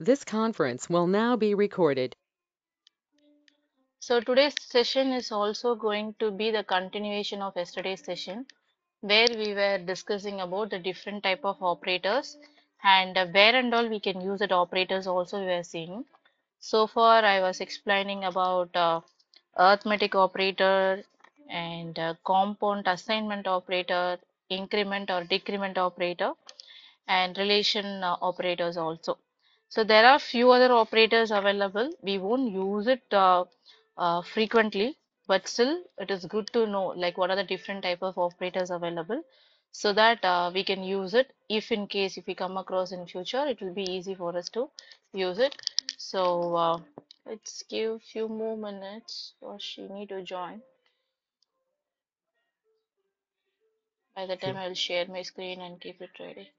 This conference will now be recorded. So today's session is also going to be the continuation of yesterday's session where we were discussing about the different type of operators and where and all we can use that operators also we were seeing. So far I was explaining about uh, arithmetic operator and uh, compound assignment operator, increment or decrement operator and relation uh, operators also. So there are few other operators available. We won't use it uh, uh, frequently, but still it is good to know like what are the different type of operators available so that uh, we can use it if in case if we come across in future it will be easy for us to use it. So uh, let's give few more minutes or she need to join. By the time Sure. I'll share my screen and keep it ready.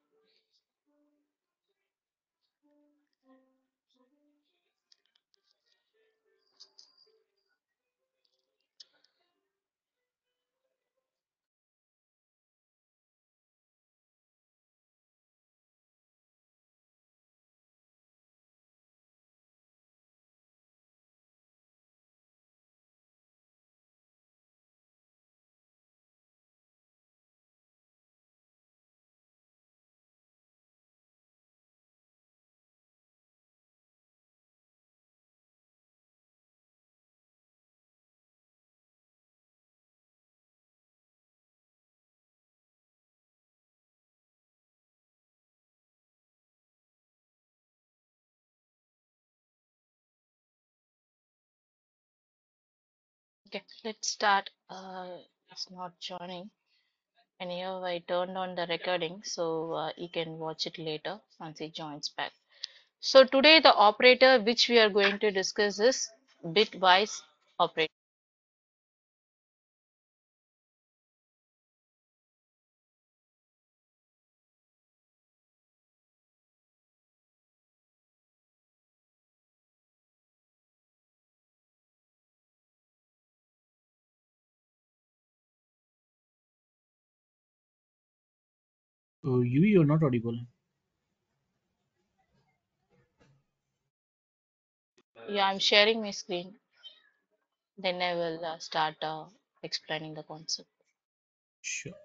Okay, let's start. Uh, it's not joining. Anyhow, I turned on the recording so uh, you can watch it later once it joins back. So today the operator which we are going to discuss is bitwise operator. Uh, you, you're not audible. Yeah, I'm sharing my screen. Then I will uh, start uh, explaining the concept. Sure.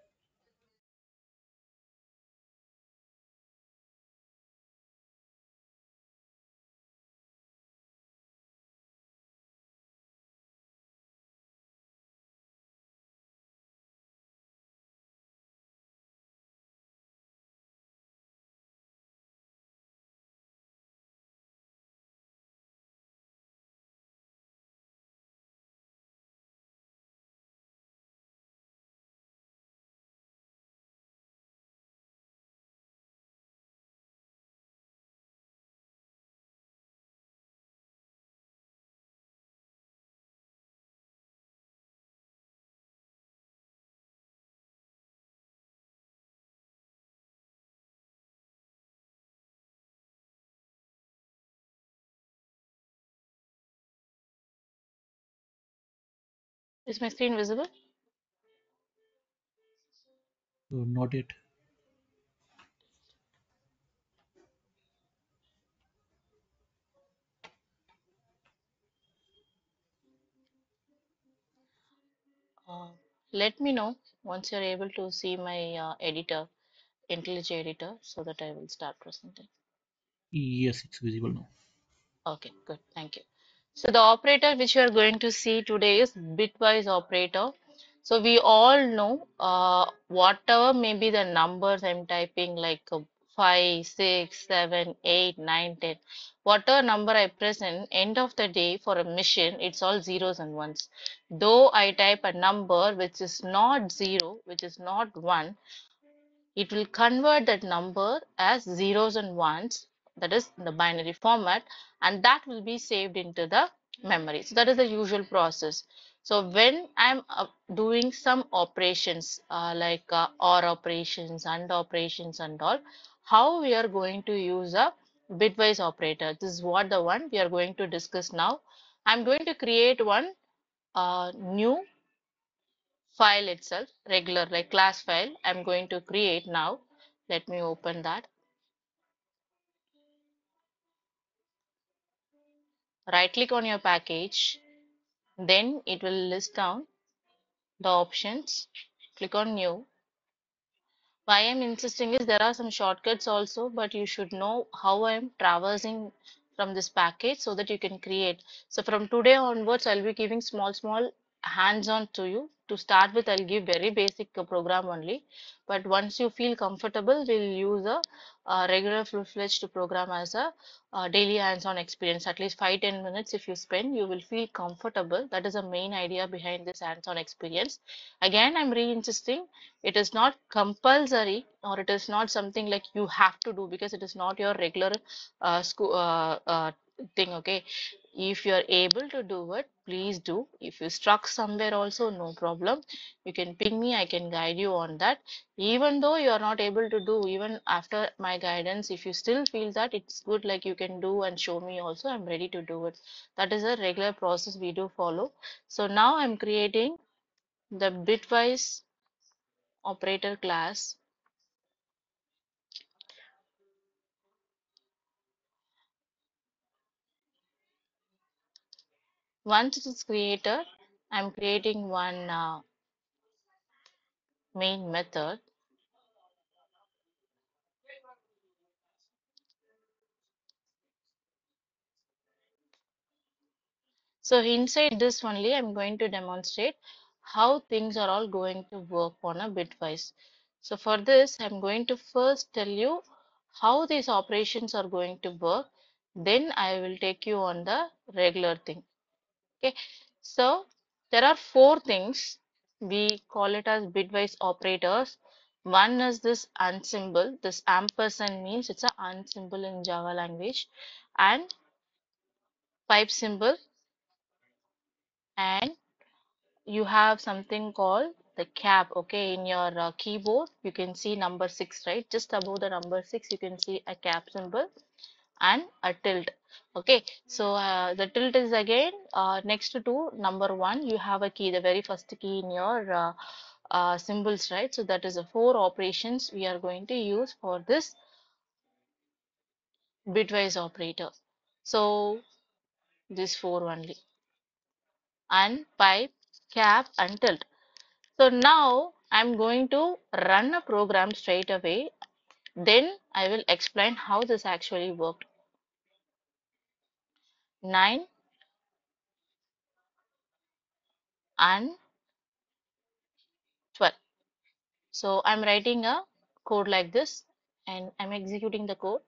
Is my screen visible? Uh, not yet. Uh, let me know once you're able to see my uh, editor, IntelliJ editor, so that I will start presenting. Yes, it's visible now. Okay, good. Thank you. So the operator which we are going to see today is bitwise operator. So we all know uh, whatever may be the numbers I'm typing like uh, 5, 6, 7, 8, 9, 10. Whatever number I press in, end of the day for a machine, it's all zeros and ones. Though I type a number which is not zero, which is not one, it will convert that number as zeros and ones that is the binary format and that will be saved into the memory. So that is the usual process. So when i'm uh, doing some operations uh, like uh, or operations and operations and all how we are going to use a bitwise operator? This is what the one we are going to discuss now. I'm going to create one uh, new file itself regular like class file i'm going to create now. Let me open that right click on your package then it will list down the options. Click on new. Why I'm insisting is there are some shortcuts also but you should know how I'm traversing from this package so that you can create. So from today onwards I'll be giving small small hands-on to you. To start with I'll give very basic uh, program only. But once you feel comfortable we'll use a, a regular full-fledged program as a, uh daily hands-on experience. At least 5 10 minutes if you spend you will feel comfortable. That is the main idea behind this hands-on experience. Again I'm re-insisting it is not compulsory or it is not something like you have to do because it is not your regular uh, school uh, uh, thing okay if you are able to do it please do. If you struck somewhere also no problem. You can ping me i can guide you on that. Even though you are not able to do even after my guidance if you still feel that it's good like you can do and show me also i'm ready to do it. That is a regular process we do follow. So now i'm creating the bitwise operator class once it is created i'm creating one uh, main method. So inside this only i'm going to demonstrate how things are all going to work on a bitwise. So for this i'm going to first tell you how these operations are going to work. Then i will take you on the regular thing okay. So there are four things we call it as bitwise operators. One is this unsymbol. This ampersand means it's a unsymbol in java language. And pipe symbol. And you have something called the cap okay in your uh, keyboard. You can see number six right? Just above the number six you can see a cap symbol and a tilt. Okay so uh, the tilt is again uh, next to number one. You have a key the very first key in your uh, uh, symbols right? So that is the four operations we are going to use for this bitwise operator. So this four only. And pipe cap and tilt. So now i'm going to run a program straight away. Then i will explain how this actually worked 9 and 12 So I'm writing a code like this and I'm executing the code.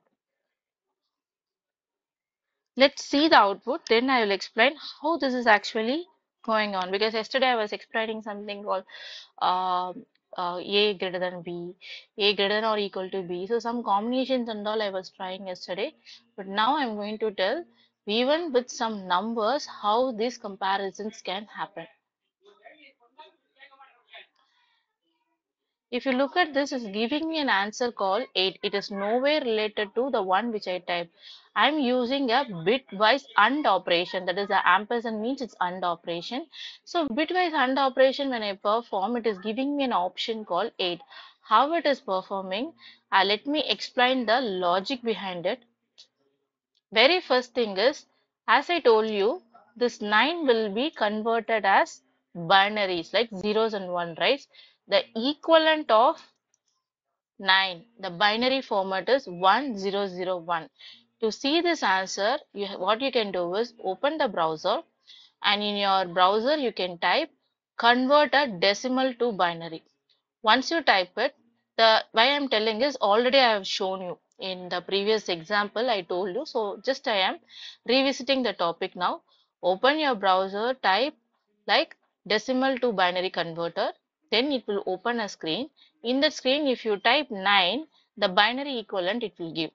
Let's see the output. Then I will explain how this is actually going on because yesterday I was explaining something called um, uh, A greater than B, A greater than or equal to B. So some combinations and all I was trying yesterday. But now I'm going to tell even with some numbers how these comparisons can happen. If you look at this, it's giving me an answer called 8. It is nowhere related to the one which I typed. I'm using a bitwise AND operation. That is the ampersand means it's AND operation. So bitwise AND operation when I perform, it is giving me an option called 8. How it is performing, uh, let me explain the logic behind it. Very first thing is, as I told you, this 9 will be converted as binaries like zeros and one, right? The equivalent of 9. The binary format is 1001. To see this answer, you, what you can do is open the browser and in your browser you can type convert a decimal to binary. Once you type it, the why I'm telling is already I have shown you in the previous example I told you. So just I am revisiting the topic now. Open your browser, type like decimal to binary converter then it will open a screen in the screen if you type 9 the binary equivalent it will give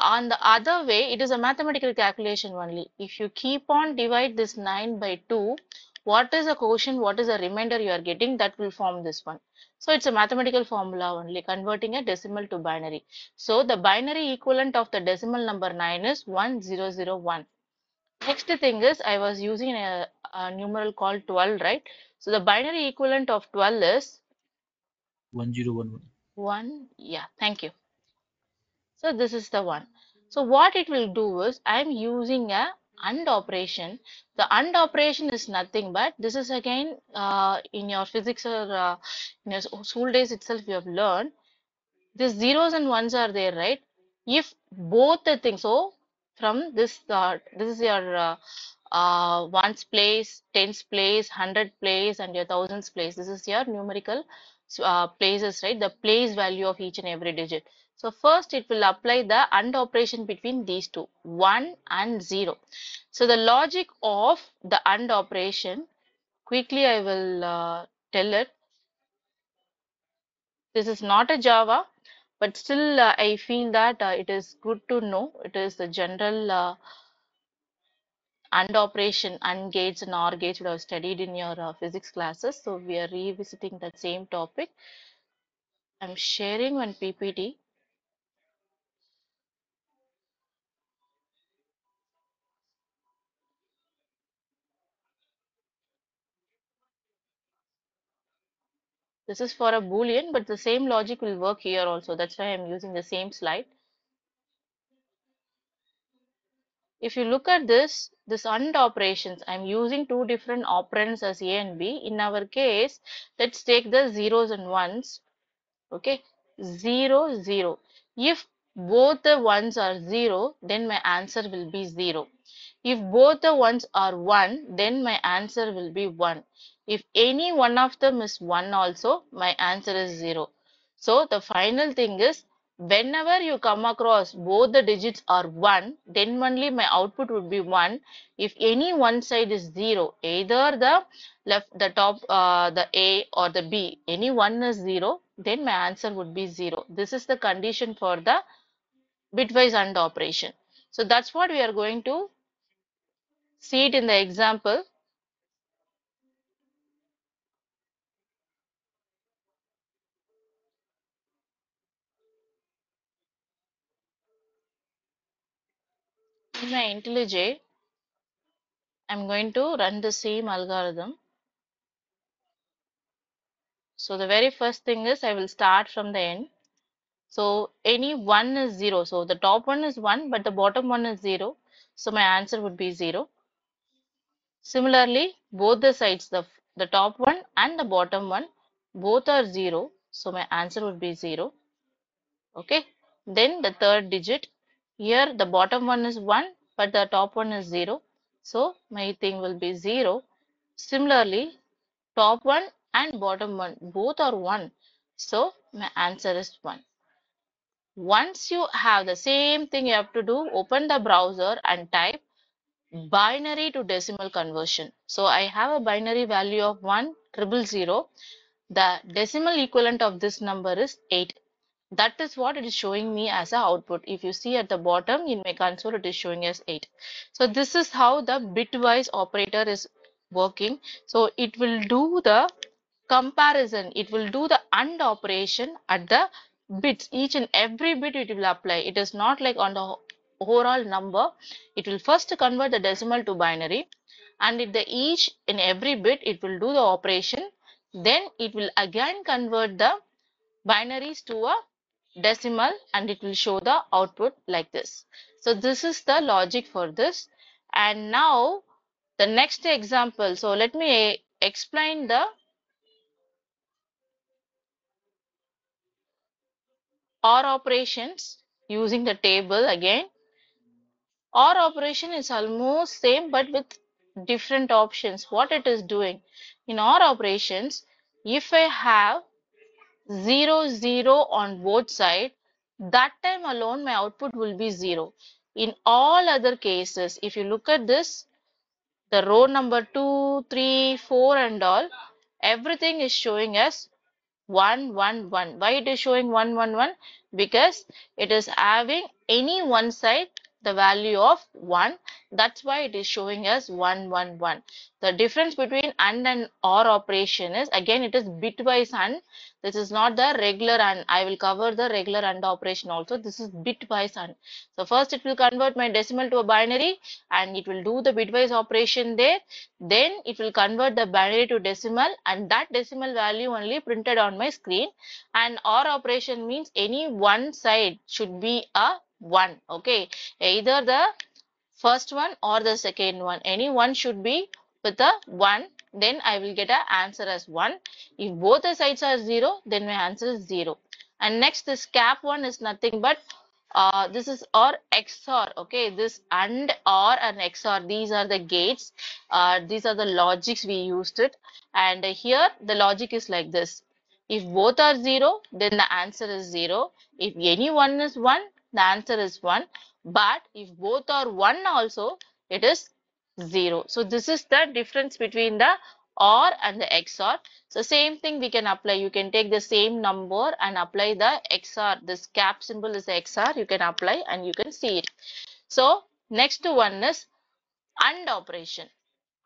on the other way it is a mathematical calculation only if you keep on divide this 9 by 2 what is the quotient what is the remainder you are getting that will form this one so it's a mathematical formula only converting a decimal to binary so the binary equivalent of the decimal number 9 is 1001 Next thing is I was using a, a numeral called 12, right? So the binary equivalent of 12 is 1011. 1. Yeah, thank you. So this is the one. So what it will do is I'm using a AND operation. The AND operation is nothing but this is again uh, in your physics or uh, in your school days itself you have learned. These zeros and ones are there, right? If both the things, so from this this is your uh, uh, ones place, tens place, hundred place, and your thousands place. This is your numerical uh, places, right? The place value of each and every digit. So first it will apply the AND operation between these two, 1 and 0. So the logic of the AND operation, quickly I will uh, tell it. This is not a Java, but still uh, I feel that uh, it is good to know. It is the general uh, AND operation, AND gates and OR gates would have studied in your uh, physics classes. So we are revisiting that same topic. I'm sharing one PPT. This is for a boolean, but the same logic will work here also. That's why I'm using the same slide. If you look at this, this AND operations, I'm using two different operands as A and B. In our case, let's take the zeros and ones. Okay, zero, zero. If both the ones are zero, then my answer will be zero. If both the ones are 1, then my answer will be 1. If any one of them is 1 also, my answer is 0. So the final thing is, whenever you come across both the digits are 1, then only my output would be 1. If any one side is 0, either the left, the top, uh, the A or the B, any one is 0, then my answer would be 0. This is the condition for the bitwise AND operation. So that's what we are going to See it in the example. In my IntelliJ, I'm going to run the same algorithm. So the very first thing is I will start from the end. So any one is zero. So the top one is one, but the bottom one is zero. So my answer would be zero. Similarly, both the sides, the, the top one and the bottom one, both are zero. So my answer would be zero. Okay. Then the third digit, here the bottom one is one, but the top one is zero. So my thing will be zero. Similarly, top one and bottom one, both are one. So my answer is one. Once you have the same thing you have to do, open the browser and type binary to decimal conversion. So I have a binary value of 1 triple zero. The decimal equivalent of this number is 8. That is what it is showing me as a output. If you see at the bottom in my console, it is showing as 8. So this is how the bitwise operator is working. So it will do the comparison. It will do the AND operation at the bits. Each and every bit it will apply. It is not like on the overall number. It will first convert the decimal to binary and at the each in every bit it will do the operation. Then it will again convert the binaries to a decimal and it will show the output like this. So this is the logic for this. And now the next example. So let me explain the OR operations using the table again. OR operation is almost same but with different options. What it is doing in OR operations, if I have 0 0 on both sides that time alone my output will be 0 in all other cases if you look at this the row number 2 3 4 and all everything is showing us 1 1 1 why it is showing 1 1 1 because it is having any one side the value of 1 that's why it is showing us 1 1 1 the difference between AND and OR operation is again it is bitwise AND this is not the regular AND. I will cover the regular AND operation also. This is bitwise AND. So first it will convert my decimal to a binary and it will do the bitwise operation there. Then it will convert the binary to decimal and that decimal value only printed on my screen. And OR operation means any one side should be a 1 okay either the first one or the second one. Any one should be with a 1, then I will get an answer as 1. If both the sides are 0, then my answer is 0. And next, this cap 1 is nothing but uh, this is or XOR, okay? This AND, OR and XOR, these are the gates. Uh, these are the logics we used it. And here, the logic is like this. If both are 0, then the answer is 0. If any one is 1, the answer is 1 but if both are 1 also it is 0 so this is the difference between the OR and the XOR so same thing we can apply. You can take the same number and apply the XOR this cap symbol is the XOR you can apply and you can see it. So next one is AND operation.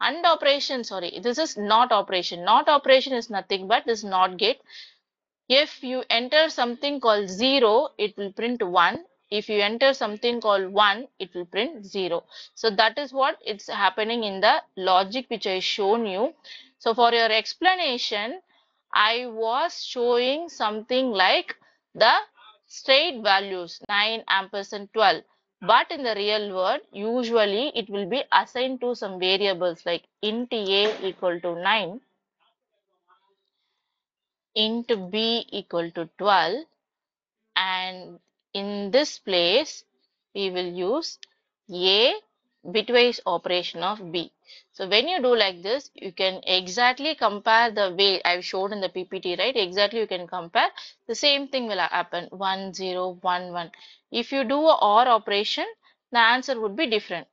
AND operation sorry this is NOT operation. NOT operation is nothing but this NOT gate. If you enter something called 0 it will print 1 if you enter something called 1 it will print 0 so that is what it's happening in the logic which i shown you. So for your explanation i was showing something like the straight values 9 ampersand 12 but in the real world usually it will be assigned to some variables like int a equal to 9 int b equal to 12 and in this place we will use a bitwise operation of b. So when you do like this you can exactly compare the way i've shown in the ppt right? Exactly you can compare. The same thing will happen. 1 0 1 1 if you do a or operation the answer would be different.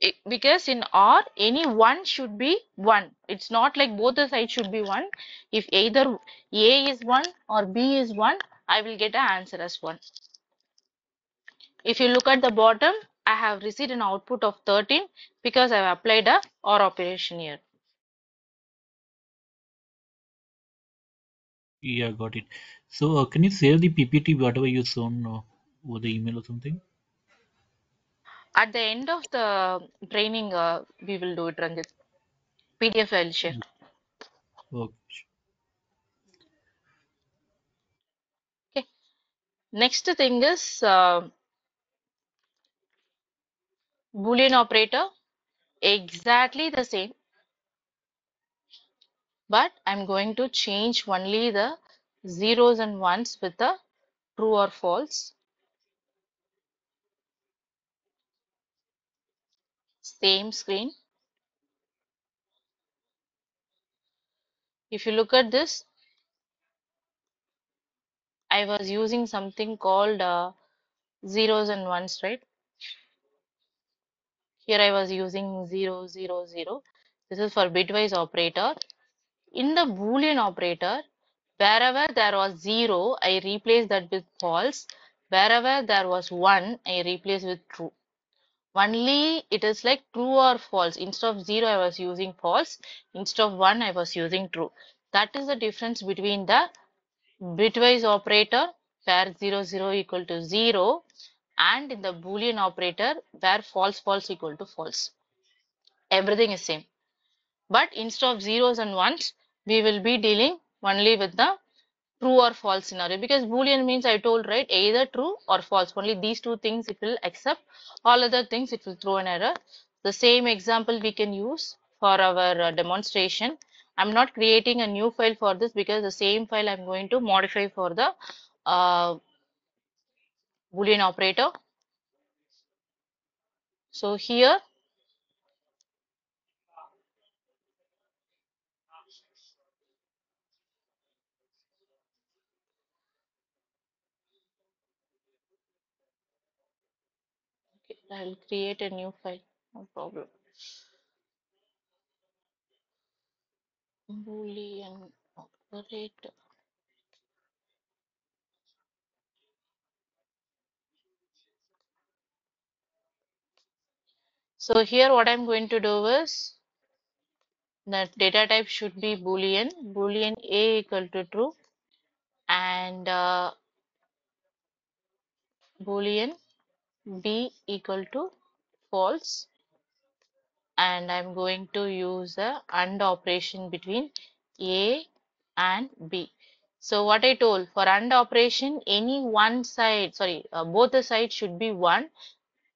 It, because in or any one should be one. It's not like both the sides should be one. If either a is one or b is one i will get an answer as one if you look at the bottom i have received an output of 13 because i have applied a or operation here Yeah, got it. So, uh, can you share the PPT, whatever you shown uh, over the email or something? at the end of the training uh, we will do it Ranjit. pdf i'll share Okay. okay next thing is uh, boolean operator exactly the same but i'm going to change only the zeros and ones with the true or false. Same screen. If you look at this I was using something called uh, zeros and ones, right? Here I was using 0, 0, 0. This is for bitwise operator. In the boolean operator, wherever there was 0, I replace that with false. Wherever there was 1, I replace with true. Only it is like true or false. Instead of 0, I was using false. Instead of 1, I was using true. That is the difference between the bitwise operator where 0 0 equal to 0 and in the boolean operator where false false equal to false. Everything is same. But instead of zeros and ones we will be dealing only with the true or false scenario because boolean means i told right either true or false. Only these two things it will accept. All other things it will throw an error. The same example we can use for our uh, demonstration i'm not creating a new file for this because the same file i'm going to modify for the uh, boolean operator. So here i'll create a new file. No problem boolean operator so here what i'm going to do is that data type should be boolean. Boolean a equal to true and uh, boolean b equal to false and i'm going to use a and operation between a and b. So what i told for and operation any one side sorry uh, both the sides should be one.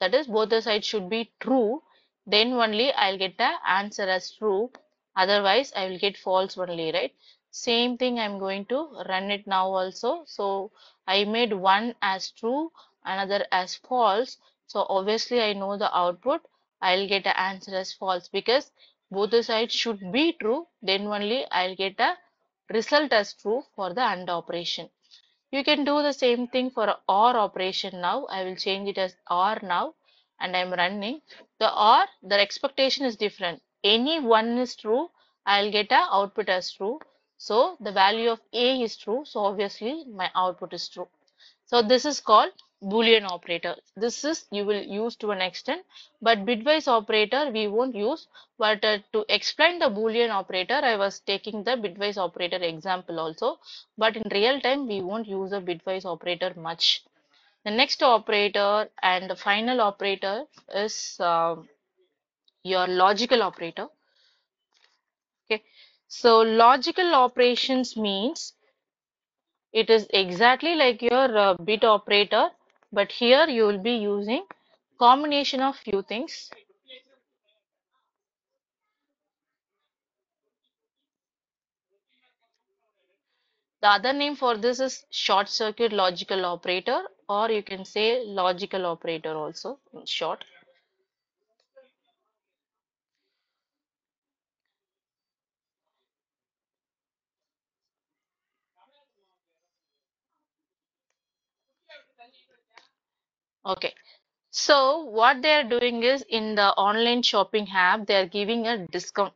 That is both the sides should be true. Then only I'll get the answer as true. Otherwise I will get false only right? Same thing I'm going to run it now also. So I made one as true another as false. So obviously I know the output I'll get the answer as false because both the sides should be true then only I'll get a result as true for the AND operation you can do the same thing for OR operation now. I will change it as OR now and I'm running. The OR, the expectation is different. Any one is true, I'll get a output as true. So the value of A is true. So obviously my output is true. So this is called Boolean operator. This is you will use to an extent, but bitwise operator we won't use. But uh, to explain the Boolean operator, I was taking the bitwise operator example also. But in real time, we won't use the bitwise operator much. The next operator and the final operator is um, your logical operator. Okay, so logical operations means it is exactly like your uh, bit operator but here you will be using combination of few things. The other name for this is short circuit logical operator or you can say logical operator also in short okay so what they are doing is in the online shopping app they are giving a discount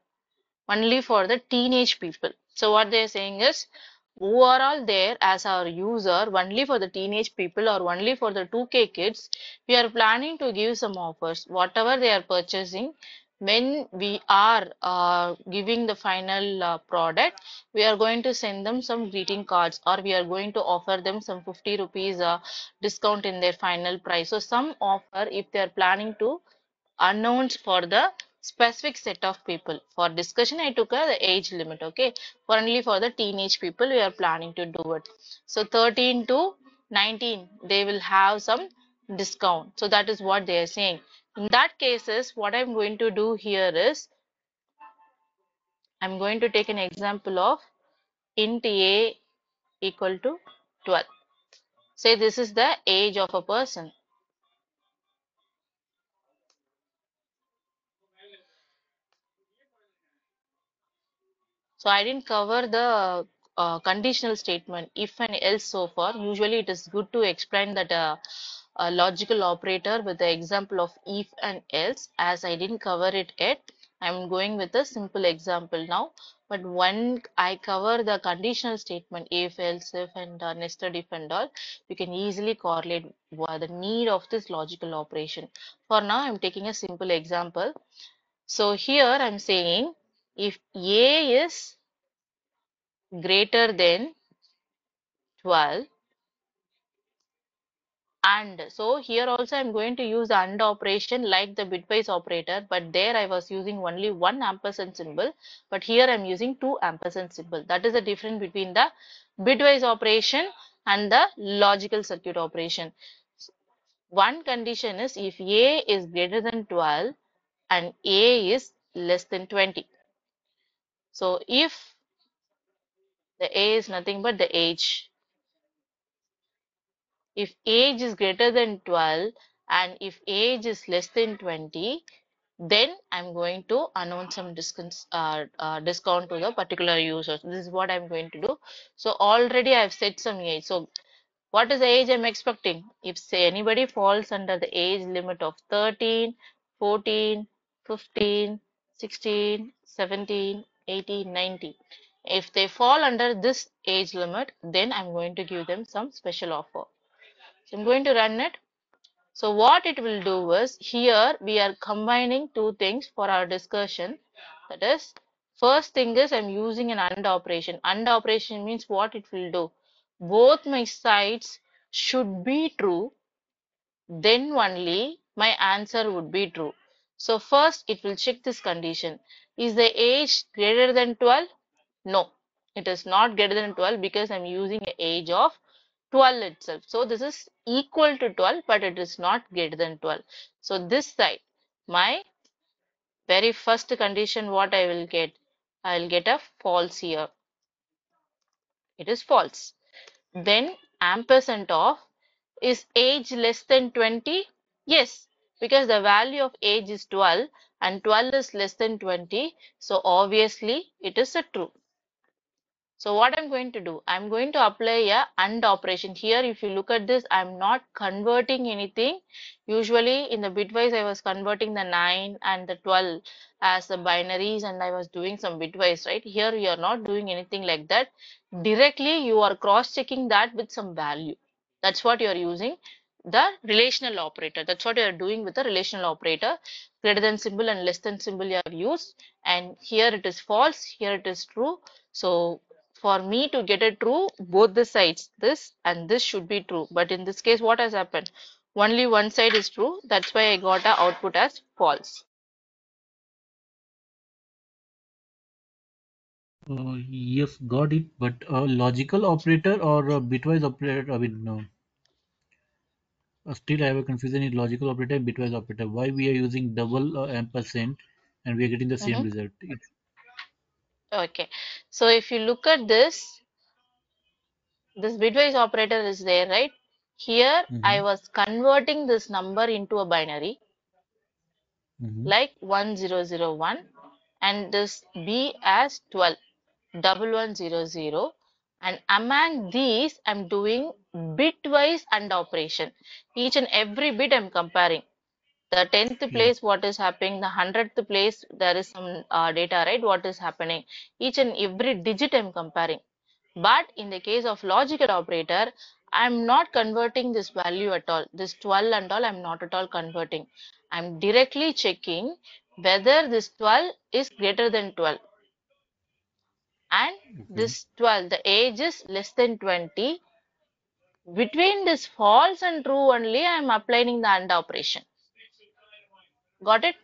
only for the teenage people. So what they're saying is who are all there as our user only for the teenage people or only for the 2k kids we are planning to give some offers whatever they are purchasing when we are uh, giving the final uh, product we are going to send them some greeting cards or we are going to offer them some 50 rupees uh, discount in their final price. So some offer if they are planning to announce for the specific set of people. For discussion i took a, the age limit okay? For only for the teenage people we are planning to do it. So 13 to 19 they will have some discount. So that is what they are saying in that cases what i'm going to do here is i'm going to take an example of int a equal to 12 say this is the age of a person So I didn't cover the uh, conditional statement if and else so far. Usually it is good to explain that uh, a logical operator with the example of if and else as I didn't cover it yet. I'm going with a simple example now. But when I cover the conditional statement if, else, if and uh, nested if and all, you can easily correlate the need of this logical operation. For now, I'm taking a simple example. So here I'm saying if A is greater than 12 and so here also I'm going to use the AND operation like the bitwise operator but there I was using only one ampersand symbol but here I'm using two ampersand symbol. That is the difference between the bitwise operation and the logical circuit operation. One condition is if A is greater than 12 and A is less than 20 so if the A is nothing but the age if age is greater than 12 and if age is less than 20 then i'm going to announce some discount uh, uh, discount to the particular users. This is what i'm going to do. So already i've set some age. So what is the age i'm expecting? If say anybody falls under the age limit of 13 14 15 16 17 18 19 if they fall under this age limit then i'm going to give them some special offer so I'm going to run it. So what it will do is here we are combining two things for our discussion. That is first thing is I'm using an AND operation. AND operation means what it will do. Both my sides should be true. Then only my answer would be true. So first it will check this condition. Is the age greater than 12? No, it is not greater than 12 because I'm using an age of 12 itself. So this is equal to 12, but it is not greater than 12. So this side, my very first condition, what I will get? I will get a false here. It is false. Then ampersand of is age less than 20? Yes, because the value of age is 12 and 12 is less than 20. So obviously it is a true. So what I'm going to do, I'm going to apply a AND operation here. If you look at this, I'm not converting anything. Usually in the bitwise, I was converting the 9 and the 12 as the binaries and I was doing some bitwise, right? Here you are not doing anything like that. Directly you are cross-checking that with some value. That's what you are using the relational operator. That's what you are doing with the relational operator. Greater than symbol and less than symbol you have used. And here it is false, here it is true. So for me to get a true, both the sides, this and this should be true. But in this case, what has happened? Only one side is true. That's why I got a output as false. Uh, yes, got it. But a logical operator or a bitwise operator, I mean, no. Uh, still I have a confusion in logical operator and bitwise operator. Why we are using double uh, ampersand and we are getting the same Mhm. result? It's, Okay. So if you look at this, this bitwise operator is there, right? Here I Mhm. was converting this number into a binary mhm. like 1001 and this B as 12, double one zero zero. And among these, I'm doing bitwise AND operation. Each and every bit I'm comparing. The 10th Yeah. place, what is happening? The 100th place, there is some uh, data, right? What is happening? Each and every digit I'm comparing. But in the case of logical operator, I'm not converting this value at all. This 12 and all, I'm not at all converting. I'm directly checking whether this 12 is greater than 12. And Okay. this 12, the age is less than 20. Between this false and true only, I'm applying the AND operation. Got it?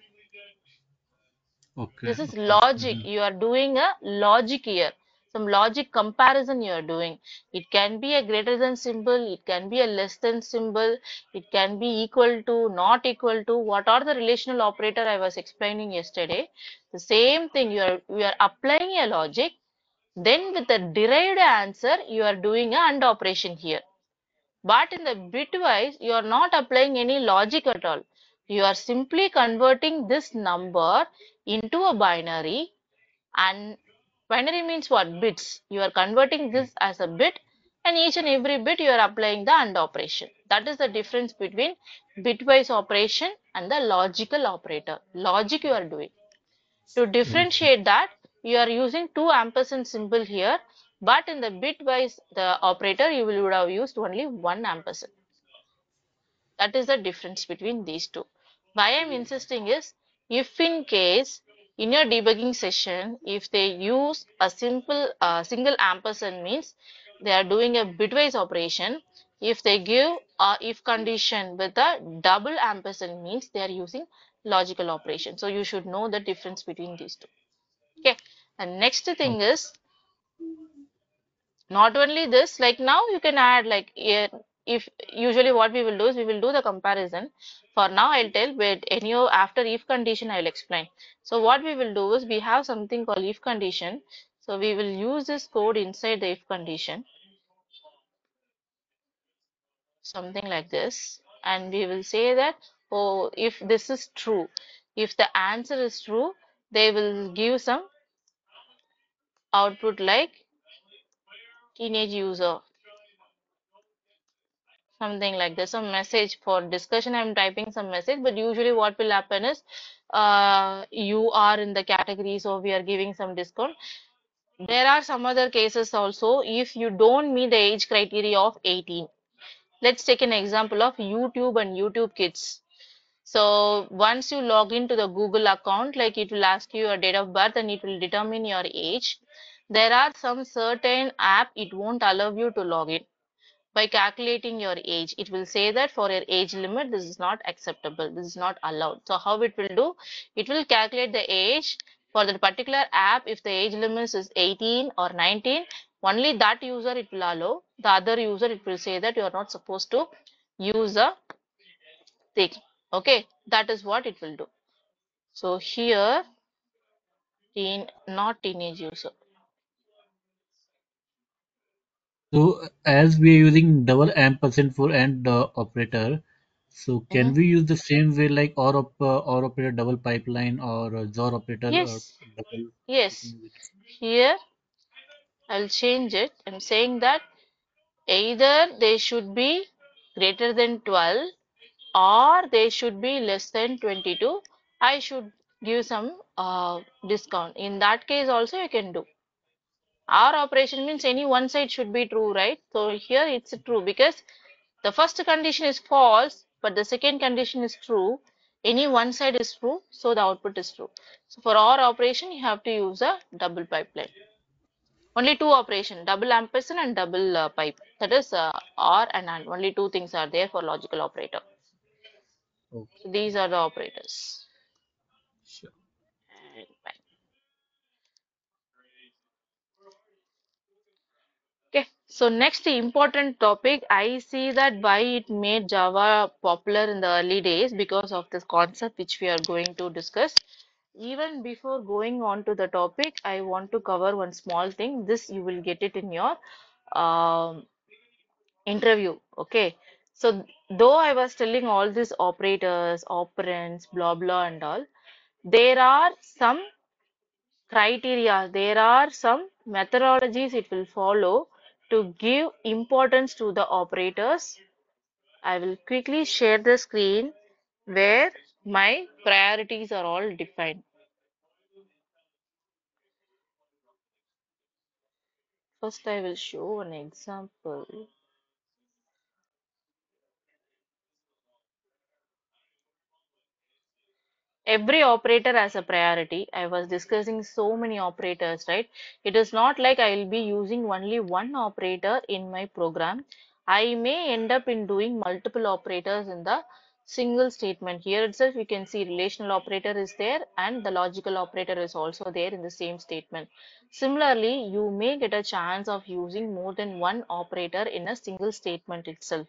Okay. This is logic. Mhm. You are doing a logic here. Some logic comparison you are doing. It can be a greater than symbol. It can be a less than symbol. It can be equal to, not equal to. What are the relational operator I was explaining yesterday? The same thing. You are, you are applying a logic. Then with the derived answer, you are doing a AND operation here. But in the bitwise, you are not applying any logic at all. You are simply converting this number into a binary and binary means what? Bits. You are converting this as a bit and each and every bit you are applying the AND operation. That is the difference between bitwise operation and the logical operator. Logic you are doing. To differentiate that, you are using two ampersand symbol here, but in the bitwise the operator you will would have used only one ampersand. That is the difference between these two. Why I'm insisting is if in case in your debugging session, if they use a simple uh, single ampersand means they are doing a bitwise operation. If they give a if condition with a double ampersand means they are using logical operation. So you should know the difference between these two. Okay. And next thing is not only this, like now you can add like if usually what we will do is we will do the comparison. For now I'll tell but any after if condition I will explain. So what we will do is we have something called if condition. So we will use this code inside the if condition. Something like this. And we will say that oh if this is true, if the answer is true, they will give some output like teenage user something like this. A message for discussion i'm typing some message but usually what will happen is uh, you are in the category so we are giving some discount. There are some other cases also. If you don't meet the age criteria of 18 let's take an example of youtube and youtube kids. So once you log into the google account like it will ask you your date of birth and it will determine your age. There are some certain app it won't allow you to log in by calculating your age it will say that for your age limit this is not acceptable this is not allowed. So how it will do? It will calculate the age for the particular app. If the age limit is 18 or 19 only that user it will allow. The other user it will say that you are not supposed to use a thing. Okay? That is what it will do. So here teen not teenage user So as we are using double ampersand for AND uh, operator, so can Mhm. we use the same way like OR, op, uh, OR operator double pipeline or uh, XOR operator yes. double? yes. Here I'll change it. I'm saying that either they should be greater than 12 or they should be less than 22 I should give some uh, discount. In that case also you can do our operation means any one side should be true right? So here it's true because the first condition is false but the second condition is true. Any one side is true so the output is true. So for our operation you have to use a double pipeline. Only two operation double ampersand and double uh, pipe. That is uh, or and and only two things are there for logical operator. Okay, so these are the operators sure. and pipe. Okay, so next important topic, I see that why it made Java popular in the early days because of this concept which we are going to discuss. Even before going on to the topic, I want to cover one small thing. This you will get it in your um, interview. Okay, so though I was telling all these operators, operands, blah blah and all, there are some criteria. There are some methodologies it will follow to give importance to the operators. I will quickly share the screen where my priorities are all defined. First, I will show an example. Every operator has a priority. I was discussing so many operators, right? It is not like I will be using only one operator in my program. I may end up in doing multiple operators in the single statement. Here itself, you can see relational operator is there and the logical operator is also there in the same statement. Similarly, you may get a chance of using more than one operator in a single statement itself.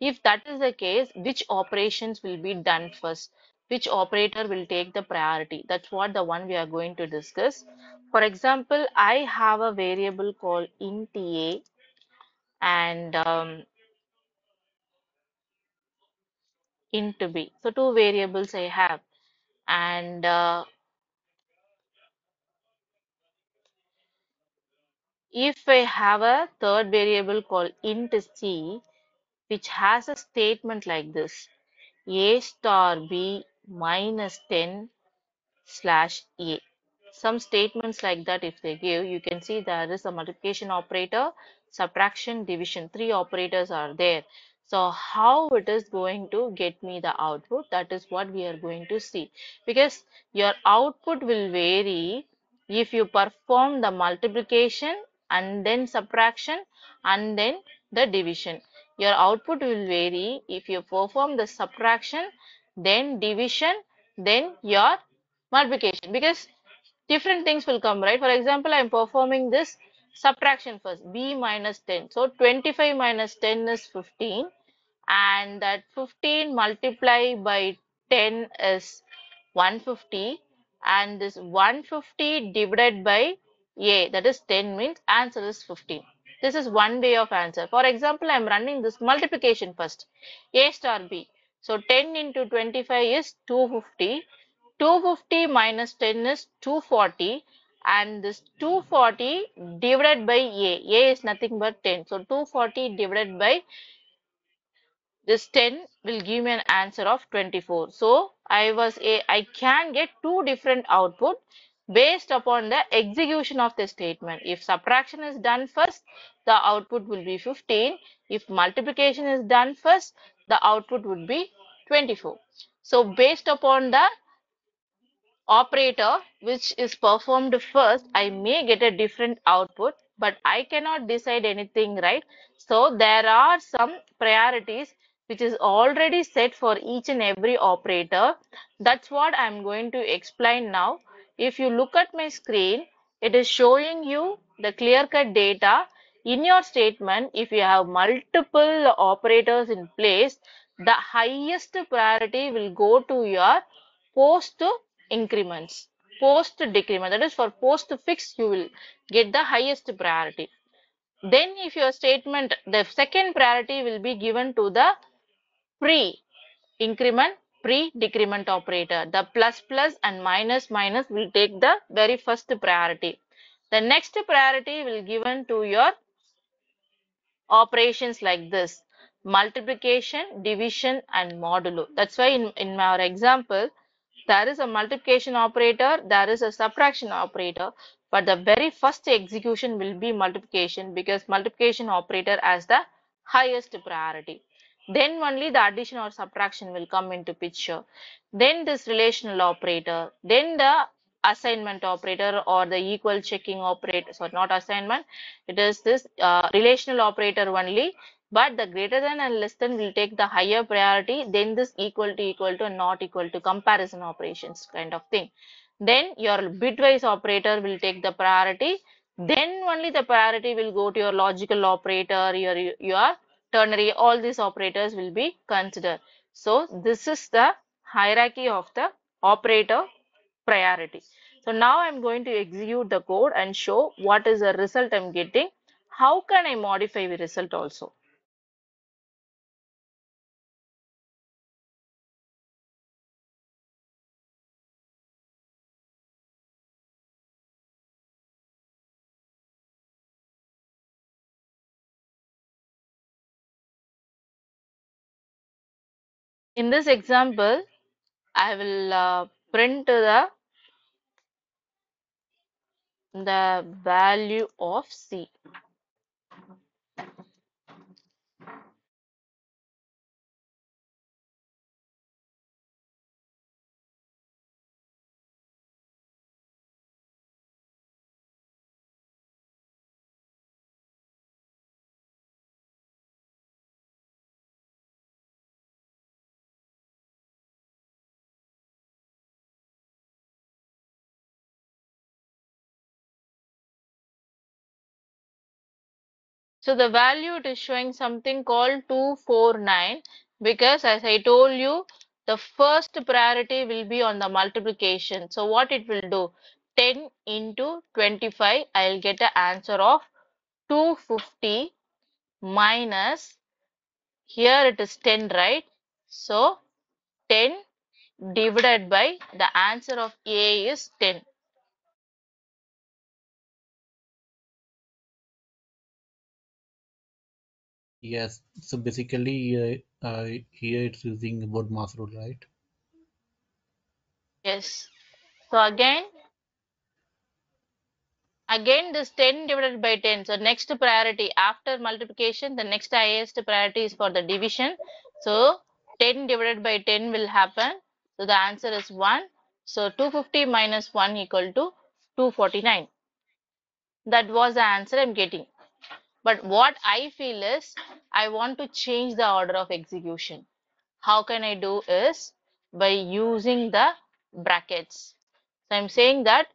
If that is the case, which operations will be done first? Which operator will take the priority. That's what the one we are going to discuss. For example, I have a variable called int a and um, int b. So two variables I have and uh, if I have a third variable called int c which has a statement like this a star b minus 10 slash a. Some statements like that if they give you can see there is a multiplication operator subtraction division. Three operators are there. So how it is going to get me the output that is what we are going to see. Because your output will vary if you perform the multiplication and then subtraction and then the division. Your output will vary if you perform the subtraction then division then your multiplication. Because different things will come right? For example i'm performing this subtraction first b minus 10 so 25 minus 10 is 15 and that 15 multiplied by 10 is 150 and this 150 divided by a that is 10 means answer is 15 this is one way of answer. For example i'm running this multiplication first a star b so 10 into 25 is 250 250 minus 10 is 240 and this 240 divided by a. A is nothing but 10 so 240 divided by this 10 will give me an answer of 24 so i was a i can get two different output based upon the execution of the statement. If subtraction is done first the output will be 15 if multiplication is done first the output would be 24 so based upon the operator which is performed first, I may get a different output, but I cannot decide anything, right? So there are some priorities which is already set for each and every operator. That's what I'm going to explain now. If you look at my screen, it is showing you the clear cut data in your statement, if you have multiple operators in place, the highest priority will go to your post increments, post decrement. That is for post fix, you will get the highest priority. Then if your statement, the second priority will be given to the pre increment pre decrement operator. The plus plus and minus minus will take the very first priority. The next priority will given to your operations like this multiplication, division and modulo. That's why in, in our example, there is a multiplication operator, there is a subtraction operator, but the very first execution will be multiplication because multiplication operator has the highest priority. Then only the addition or subtraction will come into picture. Then this relational operator, then the assignment operator or the equal checking operator, so not assignment, it is this uh, relational operator only but the greater than and less than will take the higher priority then this equal to equal to not equal to comparison operations kind of thing. Then your bitwise operator will take the priority then only the priority will go to your logical operator your your ternary all these operators will be considered. So this is the hierarchy of the operator priority. So now i'm going to execute the code and show what is the result i'm getting. How can i modify the result also? In this example, I will uh, print the the value of C. So the value it is showing something called 249 because as I told you, the first priority will be on the multiplication. So what it will do? 10 into 25, I'll get an answer of 250 minus, here it is 10, right? So 10 divided by the answer of A is 10. Yes. So basically, uh, uh, here it's using BODMAS rule, right? Yes. So again, again this 10 divided by 10. So next priority after multiplication, the next highest priority is for the division. So 10 divided by 10 will happen. So the answer is 1. So 250 minus 1 equal to 249. That was the answer I'm getting. But what I feel is I want to change the order of execution. How can I do is by using the brackets. So I'm saying that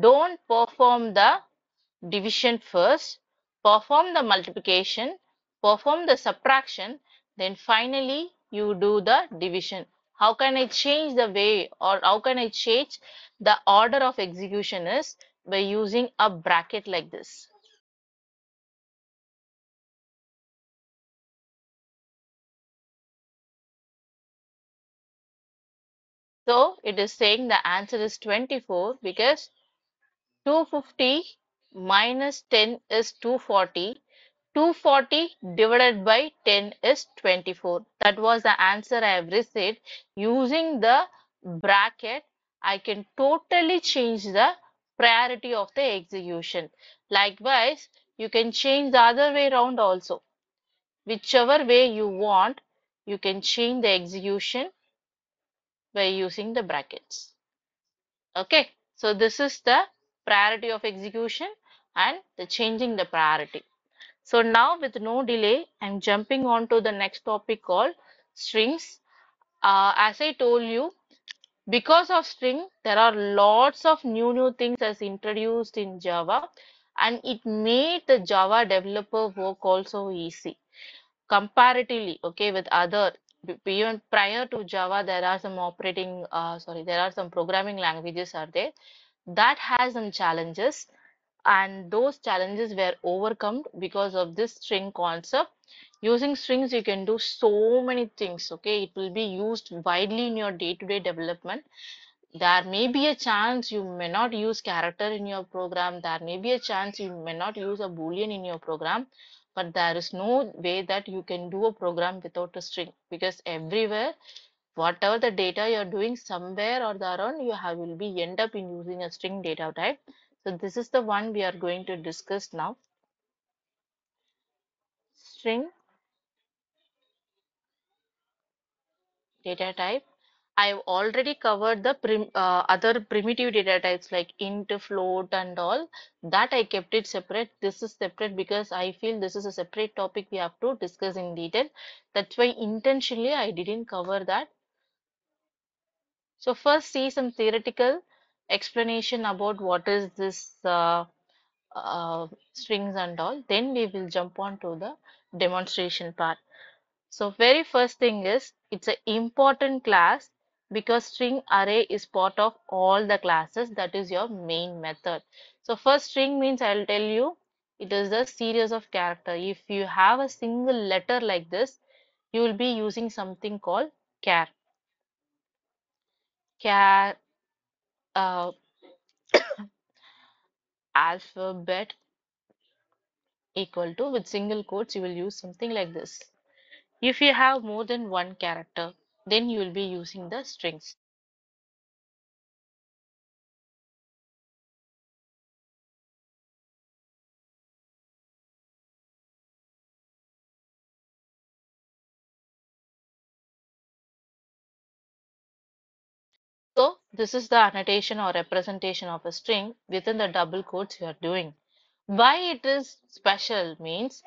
don't perform the division first, perform the multiplication, perform the subtraction, then finally you do the division. How can I change the way or how can I change the order of execution is by using a bracket like this. So it is saying the answer is 24 because 250 minus 10 is 240. 240 divided by 10 is 24. That was the answer I have received. Using the bracket, I can totally change the priority of the execution. Likewise, you can change the other way around also. Whichever way you want, you can change the execution by using the brackets. Okay, so this is the priority of execution and the changing the priority. So now with no delay, I'm jumping on to the next topic called strings. Uh, as I told you, because of string, there are lots of new new things as introduced in Java. and it made the Java developer work also easy comparatively okay with other even prior to Java there are some operating uh, sorry there are some programming languages are there. That has some challenges and those challenges were overcome because of this string concept. Using strings you can do so many things okay? It will be used widely in your day-to-day -day development. There may be a chance you may not use character in your program. There may be a chance you may not use a boolean in your program but there is no way that you can do a program without a string because everywhere whatever the data you're doing somewhere or the around you have will be end up in using a string data type. So this is the one we are going to discuss now. String data type I've already covered the prim, uh, other primitive data types like int, float and all that I kept it separate. This is separate because I feel this is a separate topic we have to discuss in detail. That's why intentionally I didn't cover that. So first see some theoretical explanation about what is this uh, uh, strings and all. Then we will jump on to the demonstration part. So very first thing is it's an important class because string array is part of all the classes that is your main method. So first string means I'll tell you it is a series of character. If you have a single letter like this you will be using something called char. Char uh, alphabet equal to with single quotes you will use something like this. If you have more than one character then you will be using the strings. So this is the annotation or representation of a string within the double quotes you are doing. Why it is special means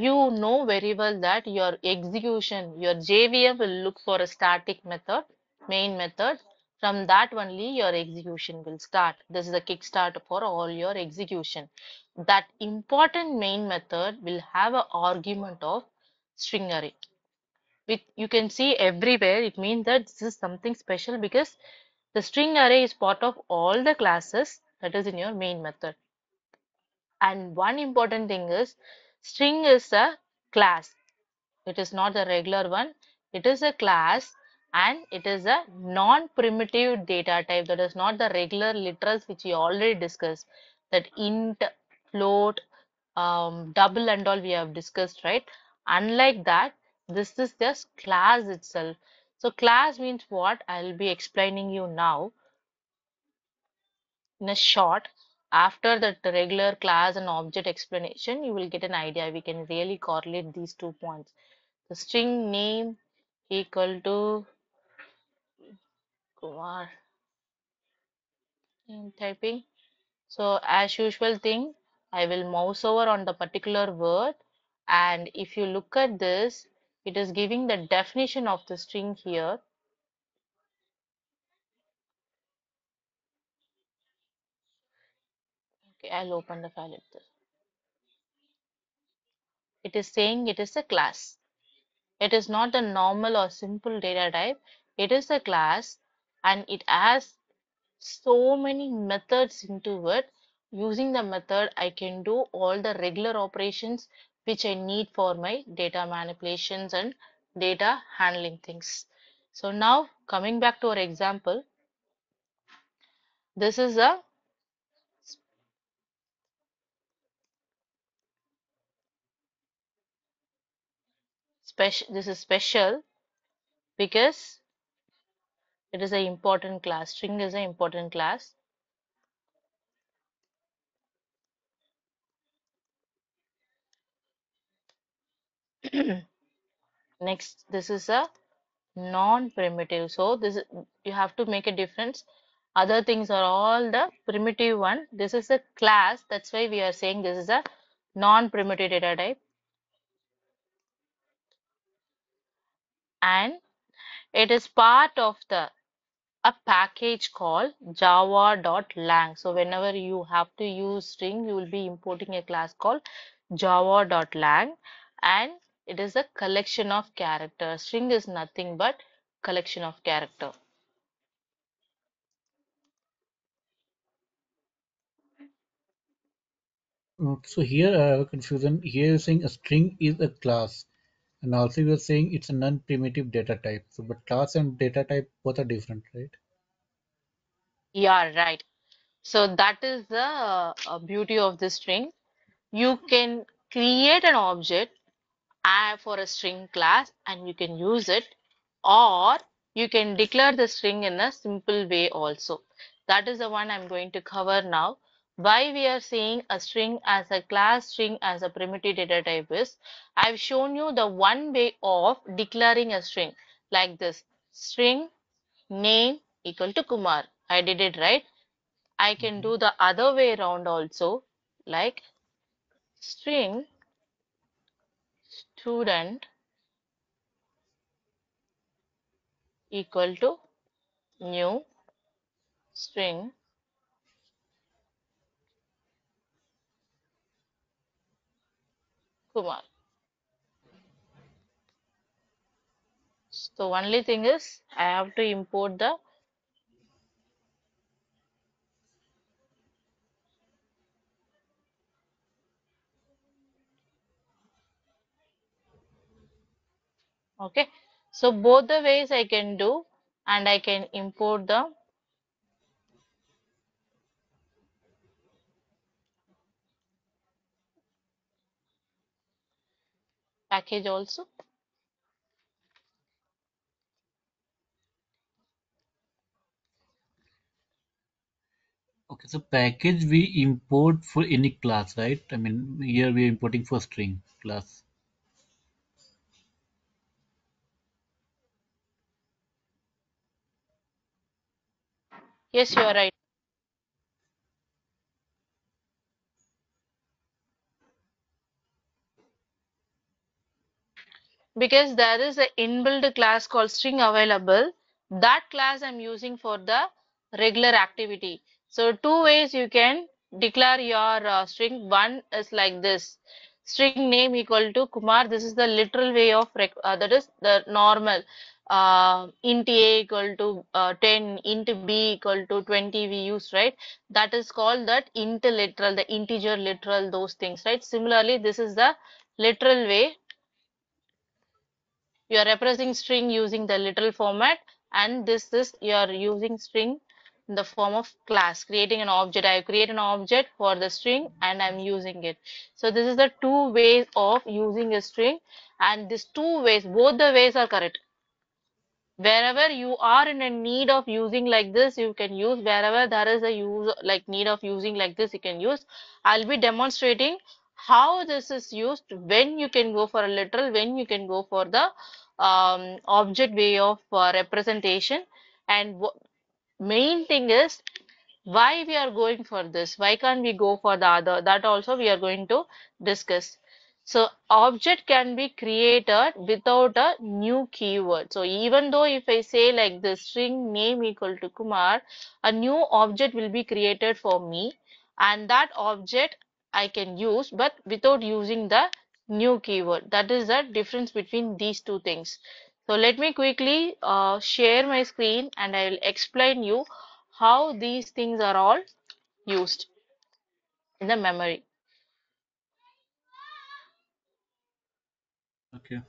you know very well that your execution, your JVM will look for a static method, main method. From that only your execution will start. This is a kickstart for all your execution. That important main method will have an argument of string array. With, you can see everywhere it means that this is something special because the string array is part of all the classes that is in your main method. And one important thing is string is a class. It is not the regular one. It is a class and it is a non-primitive data type that is not the regular literals which we already discussed that int, float, um, double and all we have discussed, right? Unlike that, this is just class itself. So class means what? I'll be explaining you now in a short. After the regular class and object explanation, you will get an idea. We can really correlate these two points. The string name equal to Kumar in typing. So as usual thing, I will mouse over on the particular word and if you look at this, it is giving the definition of the string here Okay, I'll open the file. It is saying it is a class. It is not a normal or simple data type. It is a class and it has so many methods into it. Using the method, I can do all the regular operations which I need for my data manipulations and data handling things. So now coming back to our example, this is a special, this is special because it is an important class. String is an important class. Next, this is a non-primitive. So this is, you have to make a difference. Other things are all the primitive one. This is a class. That's why we are saying this is a non-primitive data type. And it is part of the a package called java.lang. So whenever you have to use string, you will be importing a class called java.lang and it is a collection of characters. String is nothing but collection of character. Mm, So here I have a confusion. Here saying a string is a class, and also you're saying it's a non-primitive data type. So, but class and data type both are different, right? Yeah, right. So that is the uh, beauty of this string. You can create an object uh, for a string class and you can use it or you can declare the string in a simple way also. That is the one I'm going to cover now. Why we are saying a string as a class, string as a primitive data type is, I've shown you the one way of declaring a string like this. String name equal to Kumar. I did it right. I can do the other way around also like string student equal to new string Kumar. So only thing is I have to import the okay. So both the ways I can do and I can import the package also. Okay, so package we import for any class, right? I mean, here we are importing for string class. Yes, you are right. Because there is an inbuilt class called string available. That class i'm using for the regular activity. So two ways you can declare your uh, string. One is like this. String name equal to kumar. This is the literal way of uh, that is the normal. Uh, int a equal to uh, 10 int b equal to 20 we use right? That is called that int literal the integer literal those things right? Similarly this is the literal way you are representing string using the literal format and this is you are using string in the form of class creating an object. I create an object for the string and i'm using it. So this is the two ways of using a string and these two ways both the ways are correct. Wherever you are in a need of using like this you can use. Wherever there is a use like need of using like this you can use. I'll be demonstrating how this is used when you can go for a literal when you can go for the um, object way of uh, representation. And main thing is why we are going for this. Why can't we go for the other? That also we are going to discuss. So object can be created without a new keyword. So even though if I say like the string name equal to Kumar, a new object will be created for me. And that object I can use but without using the new keyword. That is the difference between these two things. So let me quickly uh, share my screen and I will explain you how these things are all used in the memory. Okay.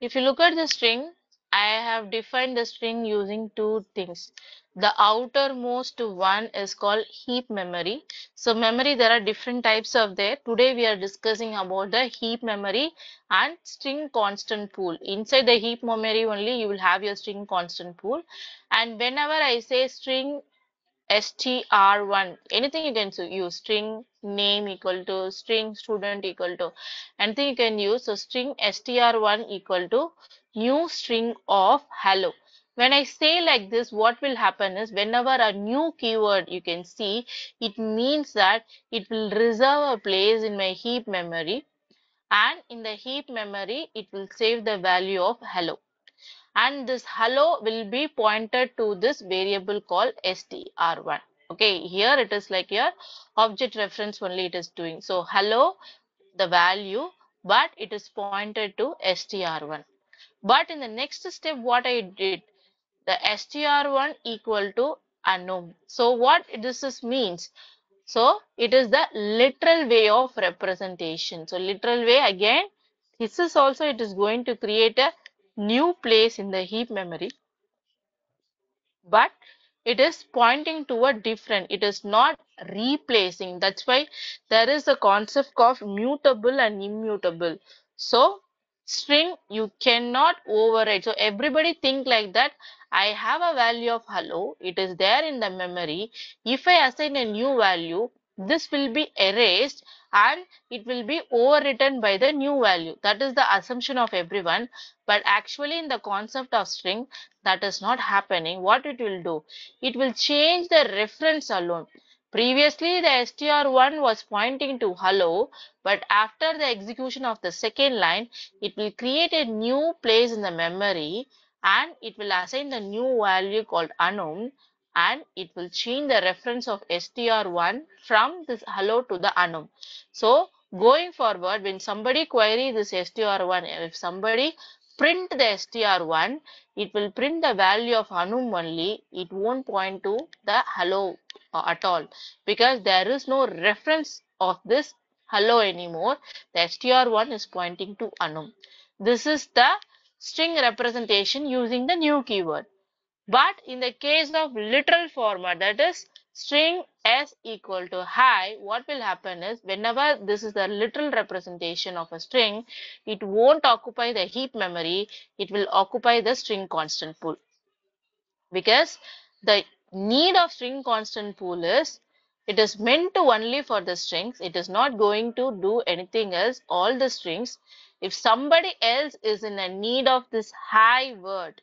If you look at the string, I have defined the string using two things. The outermost one is called heap memory. So memory, there are different types of there. Today we are discussing about the heap memory and string constant pool. Inside the heap memory only you will have your string constant pool. And whenever I say string str1 anything you can use string name equal to string student equal to anything you can use so string str1 equal to new string of hello when I say like this, what will happen is whenever a new keyword you can see, it means that it will reserve a place in my heap memory and in the heap memory, it will save the value of hello. And this hello will be pointed to this variable called str1. Okay, here it is like your object reference only it is doing. So hello, the value, but it is pointed to str1. But in the next step, what I did, the str1 equal to unknown. So what this is means? So it is the literal way of representation. So literal way again, this is also it is going to create a new place in the heap memory. But it is pointing to a different, it is not replacing. That's why there is a concept of mutable and immutable. So string you cannot override. So everybody think like that. I have a value of hello. It is there in the memory. If I assign a new value, this will be erased and it will be overwritten by the new value. That is the assumption of everyone. But actually in the concept of string, that is not happening. What it will do? It will change the reference alone. Previously, the str1 was pointing to hello, but after the execution of the second line, it will create a new place in the memory and it will assign the new value called unknown and it will change the reference of str1 from this hello to the anum. So going forward, when somebody query this str1, if somebody print the str1, it will print the value of anum only. It won't point to the hello uh, at all because there is no reference of this hello anymore. The str1 is pointing to anum This is the string representation using the new keyword. But in the case of literal format, that is string s equal to hi, what will happen is whenever this is the literal representation of a string, it won't occupy the heap memory, it will occupy the string constant pool. Because the need of string constant pool is it is meant to only for the strings. It is not going to do anything else. All the strings. If somebody else is in a need of this hi word,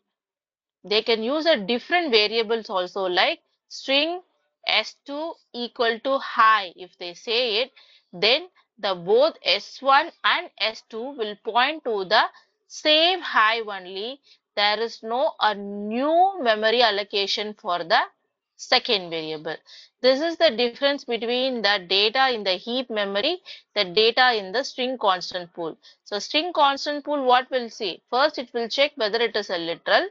they can use a different variables also like string s2 equal to hi. If they say it, then the both s1 and s2 will point to the same hi only. There is no a new memory allocation for the second variable. This is the difference between the data in the heap memory, the data in the string constant pool. So string constant pool, what will see? First, it will check whether it is a literal.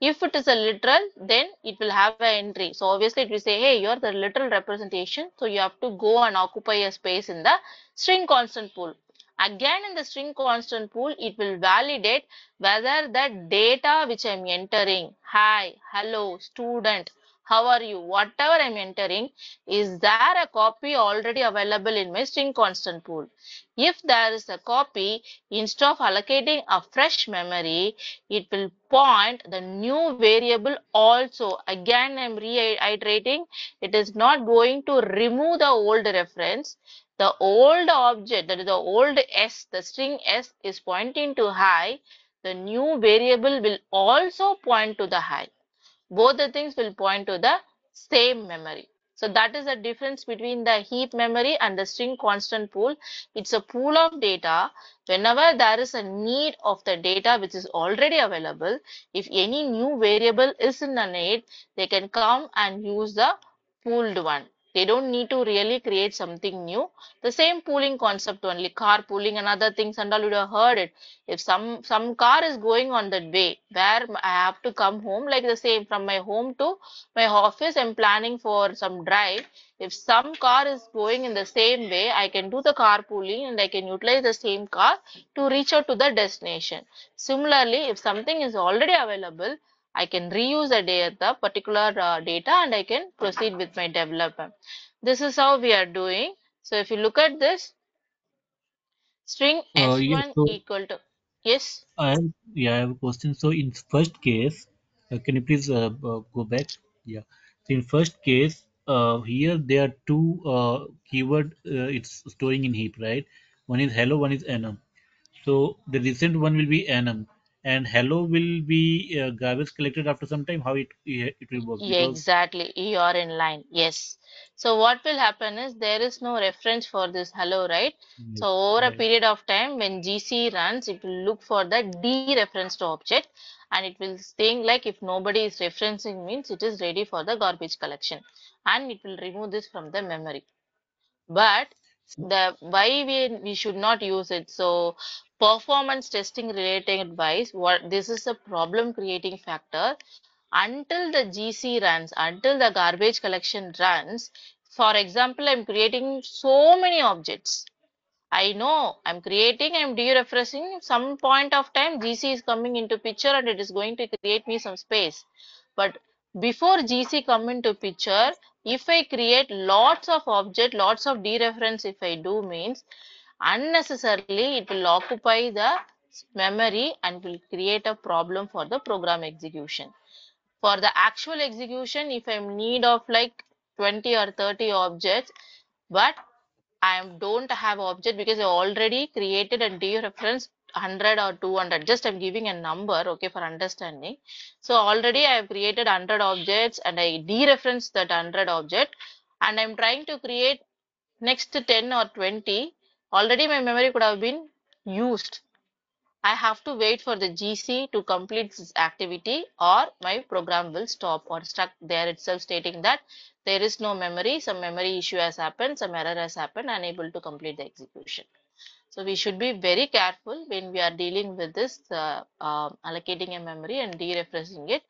If it is a literal, then it will have an entry. So obviously it will say, hey, you're the literal representation. So you have to go and occupy a space in the string constant pool. Again in the string constant pool, it will validate whether the data which I'm entering, hi, hello, student, how are you, whatever I'm entering, is there a copy already available in my string constant pool? If there is a copy, instead of allocating a fresh memory, it will point the new variable also. Again, I'm reiterating, it is not going to remove the old reference. The old object, that is the old s, the string s is pointing to hi. The new variable will also point to the hi both the things will point to the same memory. So that is the difference between the heap memory and the string constant pool. It's a pool of data. Whenever there is a need of the data which is already available, if any new variable is in the need, they can come and use the pooled one. They don't need to really create something new. The same pooling concept only, car pooling and other things and all you have heard it. If some some car is going on that way where I have to come home, like the same from my home to my office, I'm planning for some drive. If some car is going in the same way, I can do the car pooling and I can utilize the same car to reach out to the destination. Similarly, if something is already available, I can reuse the data, particular uh, data and I can proceed with my development. This is how we are doing. So if you look at this, string Uh, s1 yes, so equal to, yes, I have, yeah, I have a question. So in first case, uh, can you please uh, go back? Yeah. So in first case, uh, here there are two uh, keyword uh, it's storing in heap, right? One is hello, one is enum. So the recent one will be enum. And hello will be uh, garbage collected after some time. How it it will work? Yeah, exactly. You are in line. Yes. So what will happen is there is no reference for this hello, right? yes, So over a period of time, when GC runs, it will look for the dereferenced object and it will think like if nobody is referencing means it is ready for the garbage collection and it will remove this from the memory. But the why we we should not use it. So performance testing related advice what this is a problem creating factor until the GC runs, until the garbage collection runs, for example, I'm creating so many objects. I know I'm creating, I'm dereferencing. Some point of time, GC is coming into picture and it is going to create me some space. But before GC come into picture, if I create lots of object, lots of dereference, if I do means unnecessarily it will occupy the memory and will create a problem for the program execution. For the actual execution if i'm need of like 20 or 30 objects but i don't have object because i already created a dereference 100 or 200 just i'm giving a number okay for understanding. So already i have created 100 objects and i dereference that 100 object and i'm trying to create next 10 or 20 already my memory could have been used. I have to wait for the GC to complete this activity or my program will stop or stuck there itself stating that there is no memory, some memory issue has happened, some error has happened, unable to complete the execution. So we should be very careful when we are dealing with this uh, uh, allocating a memory and dereferencing it.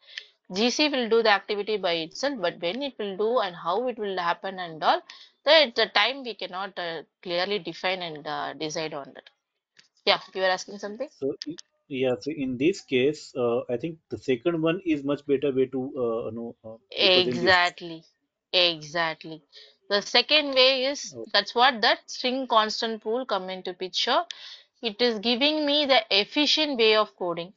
GC will do the activity by itself, but when it will do and how it will happen and all, the, the time we cannot uh, clearly define and uh, decide on that. Yeah, you were asking something? so yeah. So in this case, uh, I think the second one is much better way to uh, you know uh. Exactly, exactly. The second way is Oh, that's what that string constant pool come into picture. It is giving me the efficient way of coding.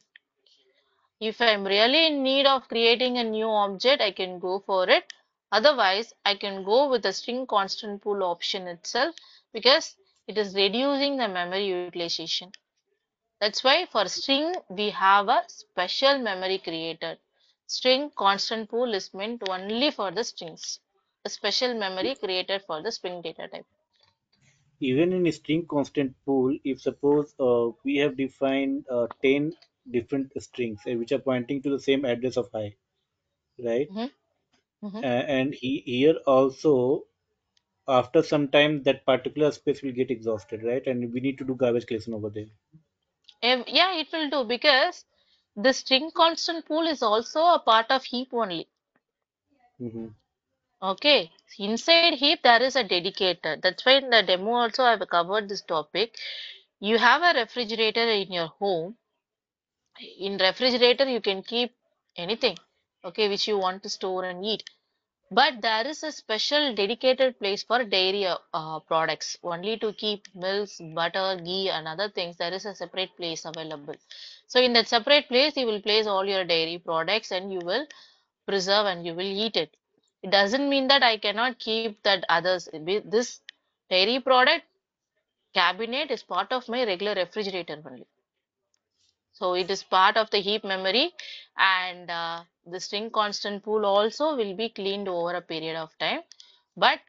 If I'm really in need of creating a new object, I can go for it. Otherwise, I can go with the string constant pool option itself because it is reducing the memory utilization. That's why for string we have a special memory created. String constant pool is meant only for the strings. A special memory created for the string data type. even in a string constant pool, if suppose uh, we have defined uh, 10 different strings uh, which are pointing to the same address of i, right? Mhm, mhm. Uh, and he, here also, after some time, that particular space will get exhausted, right? And we need to do garbage collection over there. Yeah, it will do because the string constant pool is also a part of heap only. hmm Okay, inside heap there is a dedicator. That's why in the demo also I've covered this topic. You have a refrigerator in your home. In refrigerator you can keep anything, okay, which you want to store and eat. But there is a special dedicated place for dairy uh, products, only to keep milks, butter, ghee, and other things. There is a separate place available. So in that separate place, you will place all your dairy products and you will preserve and you will eat it. It doesn't mean that I cannot keep that others. This dairy product cabinet is part of my regular refrigerator only. So it is part of the heap memory and uh, the string constant pool also will be cleaned over a period of time. But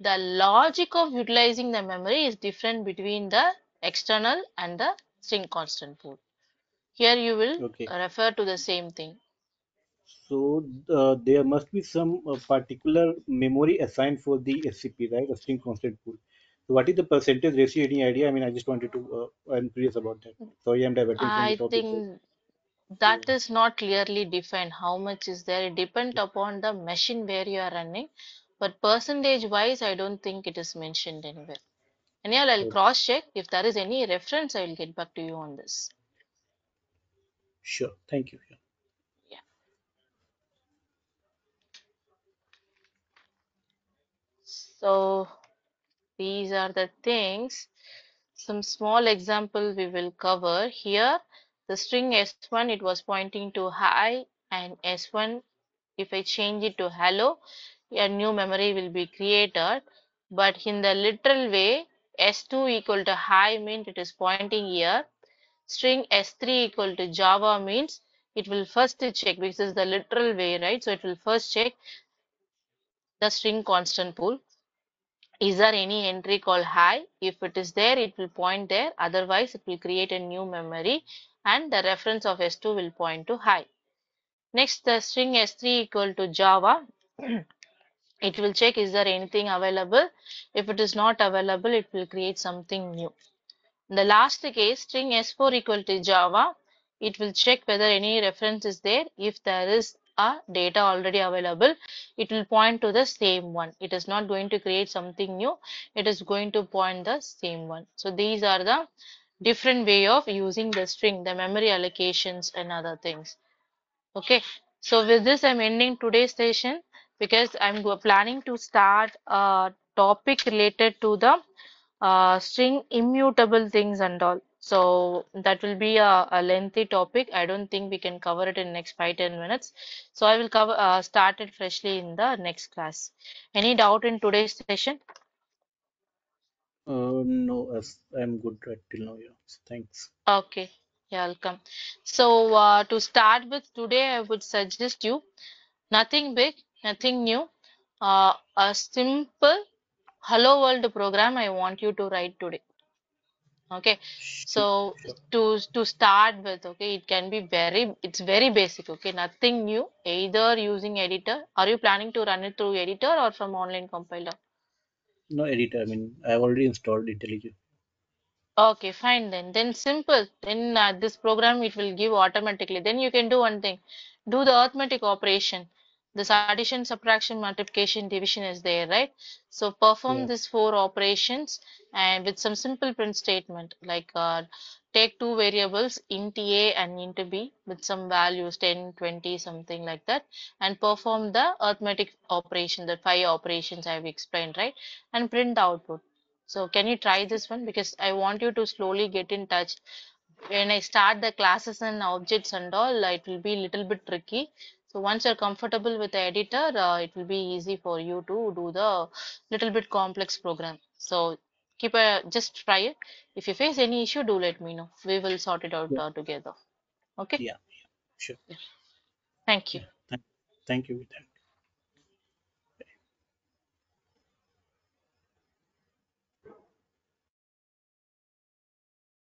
the logic of utilizing the memory is different between the external and the string constant pool. Here you will Okay. refer to the same thing. So uh, there must be some uh, particular memory assigned for the SCP, right? A string constant pool. So what is the percentage ratio? Any idea? I mean, I just wanted to. Uh, I'm curious about that. Sorry, I'm diverting from the I topic. Think that is not clearly defined how much is there. It depends upon the machine where you are running. But percentage wise, I don't think it is mentioned anywhere. Anyhow, I'll okay. cross check. If there is any reference, I will get back to you on this. sure. Thank you. Yeah. Yeah. So these are the things. Some small example we will cover here. The string S1, it was pointing to hi and S1, if I change it to hello, a new memory will be created. But in the literal way, S2 equal to hi means it is pointing here. string s3 equal to java means it will first check this is the literal way right so it will first check the string constant pool is there any entry called hi? If it is there it will point there. Otherwise it will create a new memory and the reference of s2 will point to hi. Next the string s3 equal to java. It will check is there anything available? If it is not available it will create something new. In the last case string s4 equal to java. It will check whether any reference is there. If there is a data already available it will point to the same one. It is not going to create something new it is going to point the same one. So these are the different way of using the string the memory allocations and other things. Okay. So with this i'm ending today's session because i'm planning to start a topic related to the uh, string immutable things and all so that will be a, a, lengthy topic. I don't think we can cover it in next five ten minutes. So i will cover uh, start it freshly in the next class. Any doubt in today's session? Uh, no i'm good right till now yeah. So thanks. Okay. Yeah welcome so uh, to start with today i would suggest you nothing big nothing new. Uh, a simple hello world program i want you to write today okay? So to to start with okay it can be very it's very basic okay? Nothing new. Either using editor. Are you planning to run it through editor or from online compiler? No editor. I mean i have already installed IntelliJ. Okay fine then. Then simple. Then uh, this program it will give automatically. Then you can do one thing. Do the arithmetic operation this addition subtraction multiplication division is there right? So perform yeah. these four operations and with some simple print statement like uh, take two variables int a and int b with some values 10 20 something like that and perform the arithmetic operation the five operations i have explained right? And print the output. So can you try this one? Because i want you to slowly get in touch. When i start the classes and objects and all it will be a little bit tricky so once you're comfortable with the editor, uh, it will be easy for you to do the little bit complex program. So keep a just try it. If you face any issue, do let me know. We will sort it out yeah. uh, together. Okay. Yeah. Sure. Yeah. Thank you. Thank you.